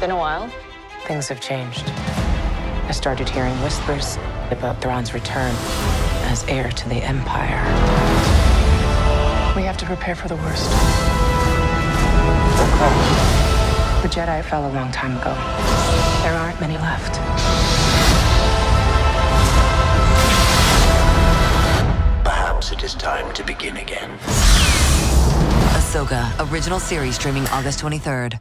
been a while. Things have changed. I started hearing whispers about Thrawn's return as heir to the Empire. We have to prepare for the worst. The Jedi fell a long time ago. There aren't many left. Perhaps it is time to begin again. Ahsoka, original series streaming August 23rd.